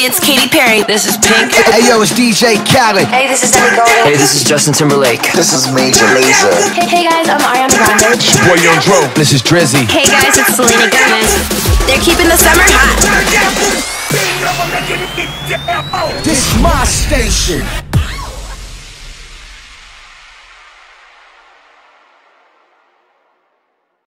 It's Katy Perry. This is Pink. Hey yo, it's DJ Khaled. Hey, this is Demi Golden. Hey, this is Justin Timberlake. This is Major Lazer. Hey, hey guys, I'm Ariana Grande. Boy Young Dro. This is Drizzy. Hey guys, it's Selena Gomez. They're keeping the summer hot. This my station.